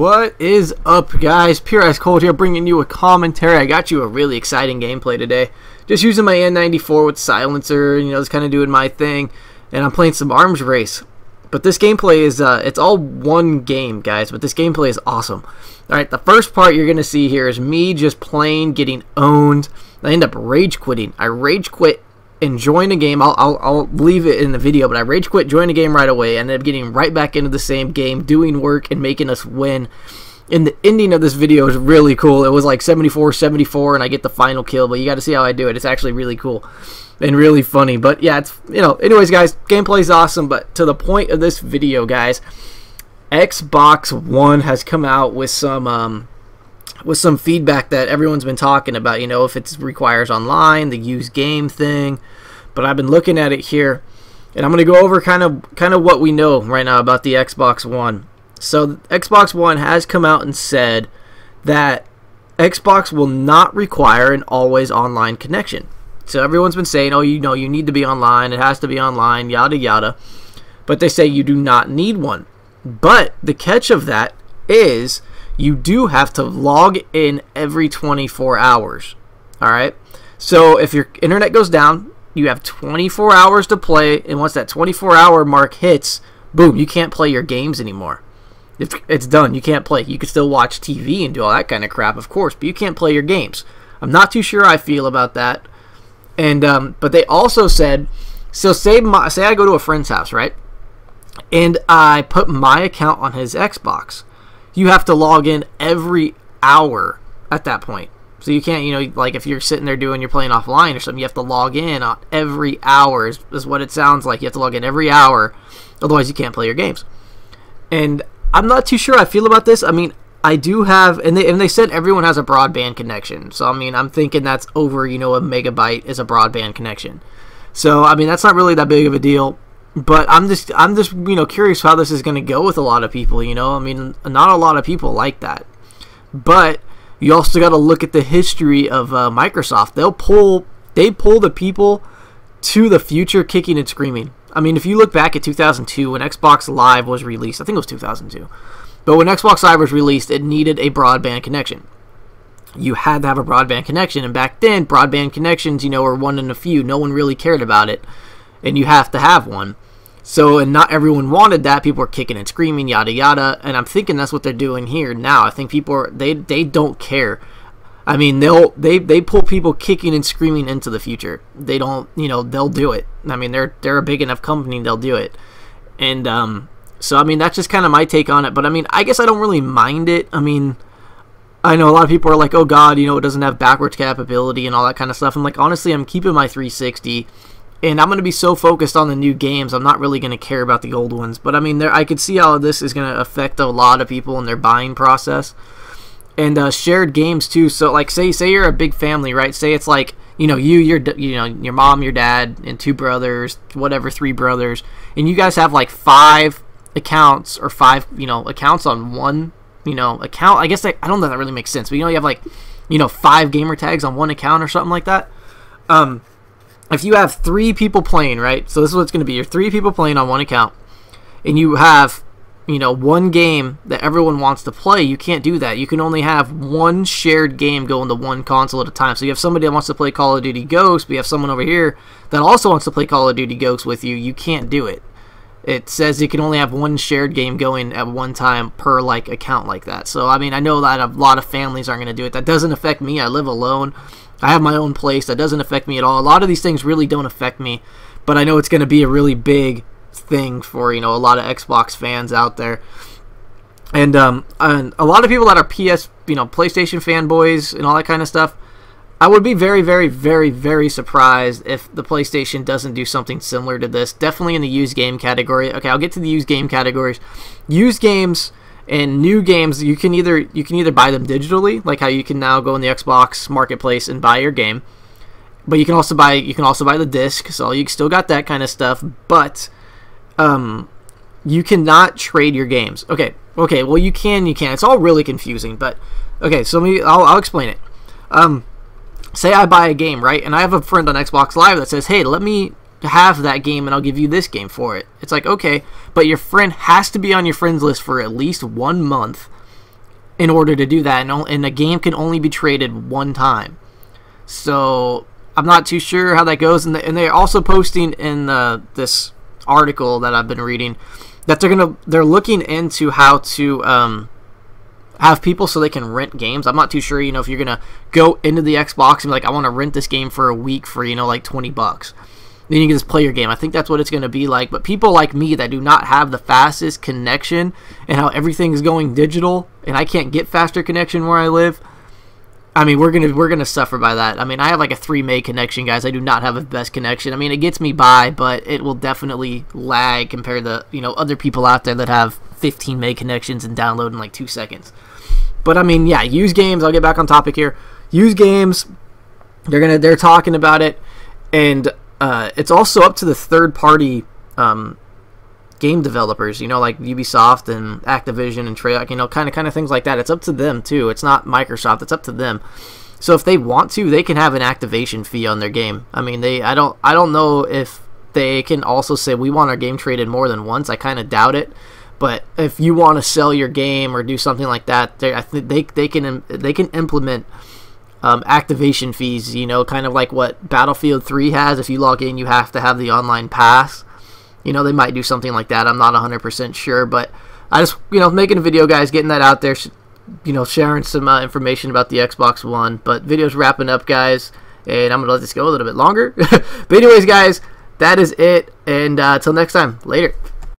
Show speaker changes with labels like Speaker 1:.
Speaker 1: What is up, guys? Pure Ice Cold here, bringing you a commentary. I got you a really exciting gameplay today. Just using my AN-94 with silencer, you know, just kind of doing my thing, and I'm playing some Arms Race. But this gameplay is, uh, it's all one game, guys, but this gameplay is awesome. Alright, the first part you're going to see here is me just playing, getting owned. I end up rage quitting. I rage quit and join a game. I'll, I'll, I'll leave it in the video, but I rage quit, joined a game right away, ended up getting right back into the same game, doing work and making us win. And the ending of this video is really cool. It was like 74 74, and I get the final kill, but you got to see how I do it. It's actually really cool and really funny. But yeah, it's, you know, anyways, guys, gameplay's awesome, but to the point of this video, guys, Xbox One has come out with some, um, with some feedback that everyone's been talking about, you know, if it requires online, the use game thing. But I've been looking at it here, and I'm going to go over kind of kind of what we know right now about the Xbox One. So Xbox One has come out and said that Xbox will not require an always online connection. So everyone's been saying, "Oh, you know, you need to be online. It has to be online, yada yada." But they say you do not need one. But the catch of that is you do have to log in every 24 hours. All right. So if your internet goes down, you have 24 hours to play, and once that 24 hour mark hits, boom, you can't play your games anymore. It's done. You can't play. You can still watch TV and do all that kind of crap, of course, but you can't play your games. I'm not too sure I feel about that. And um, but they also said, so say my, say I go to a friend's house, right? And I put my account on his Xbox you have to log in every hour at that point. So you can't, you know, like if you're sitting there doing, you're playing offline or something, you have to log in every hour is, is what it sounds like. You have to log in every hour, otherwise you can't play your games. And I'm not too sure I feel about this. I mean, I do have, and they and they said everyone has a broadband connection. So I mean, I'm thinking that's over, you know, a megabyte is a broadband connection. So I mean, that's not really that big of a deal but I'm just I'm just you know curious how this is going to go with a lot of people. You know, I mean, not a lot of people like that, but you also got to look at the history of uh, Microsoft. They'll pull they pull the people to the future, kicking and screaming. I mean, if you look back at 2002 when Xbox Live was released, I think it was 2002, but when Xbox Live was released, it needed a broadband connection. You had to have a broadband connection, and back then, broadband connections, you know, were one in a few. No one really cared about it and you have to have one. So, and not everyone wanted that. People were kicking and screaming, yada yada. And I'm thinking that's what they're doing here now. I think people are they they don't care. I mean, they'll they they pull people kicking and screaming into the future. They don't, you know, they'll do it. I mean, they're they're a big enough company, they'll do it. And um, so I mean, that's just kind of my take on it. But I mean, I guess I don't really mind it. I mean. I know a lot of people are like, "Oh God, you know, it doesn't have backwards capability and all that kind of stuff." I'm like, honestly, I'm keeping my 360 and I'm going to be so focused on the new games, I'm not really going to care about the old ones. But I mean, there I could see how this is going to affect a lot of people in their buying process, and uh, shared games too. So like, say say you're a big family, right? Say it's like you know you your you know your mom, your dad, and two brothers, whatever, three brothers, and you guys have like five accounts or five you know accounts on one you know account. I guess I, I don't know that really makes sense, but you know you have like you know five gamer tags on one account or something like that. Um, if you have three people playing, right? So this is what's going to be. You're three people playing on one account, and you have, you know, one game that everyone wants to play. You can't do that. You can only have one shared game going to one console at a time. So you have somebody that wants to play Call of Duty Ghosts, but you have someone over here that also wants to play Call of Duty Ghosts with you. You can't do it. It says you can only have one shared game going at one time per like account like that. So I mean, I know that a lot of families aren't going to do it. That doesn't affect me. I live alone. I have my own place. That doesn't affect me at all. A lot of these things really don't affect me, but I know it's going to be a really big thing for you know a lot of Xbox fans out there. And um, and a lot of people that are PS, you know, PlayStation fanboys and all that kind of stuff. I would be very, very, very, very surprised if the PlayStation doesn't do something similar to this. Definitely in the used game category. Okay, I'll get to the used game categories. Used games and new games you can either you can either buy them digitally like how you can now go in the xbox marketplace and buy your game but you can also buy you can also buy the disc so you still got that kind of stuff but um you cannot trade your games. Okay okay well you can you can. It's all really confusing but okay so me I'll, I'll explain it. Um say i buy a game right and i have a friend on xbox live that says hey let me have that game and I'll give you this game for it. It's like, okay, but your friend has to be on your friends list for at least one month in order to do that, and, and a game can only be traded one time. So I'm not too sure how that goes, and, the, and they're also posting in the, this article that I've been reading that they're gonna they're looking into how to um, have people so they can rent games. I'm not too sure, you know, if you're gonna go into the Xbox and be like, I want to rent this game for a week for you know like 20 bucks. Then you can just play your game. I think that's what it's going to be like. But people like me that do not have the fastest connection and how everything is going digital, and I can't get faster connection where I live, I mean, we're gonna we're gonna suffer by that. I mean, I have like a three meg connection, guys. I do not have a best connection. I mean, it gets me by, but it will definitely lag compared to you know other people out there that have 15 meg connections and download in like two seconds. But I mean, yeah, use games. I'll get back on topic here. Use games. They're gonna they're talking about it, and uh, it's also up to the third party um, game developers, you know, like Ubisoft and Activision and Treyarch, you know, kind of kind of things like that. It's up to them too. It's not Microsoft. It's up to them. So if they want to, they can have an activation fee on their game. I mean, they I don't I don't know if they can also say we want our game traded more than once. I kind of doubt it. But if you want to sell your game or do something like that, they I think they they can they can implement um, activation fees. You know, kind of like what Battlefield 3 has. If you log in, you have to have the online pass. You know, they might do something like that. I'm not 100% sure, but I just, you know, making a video, guys, getting that out there, you know, sharing some uh, information about the Xbox One. But video's wrapping up, guys, and I'm going to let this go a little bit longer. but anyways, guys, that is it, and uh, until next time, later.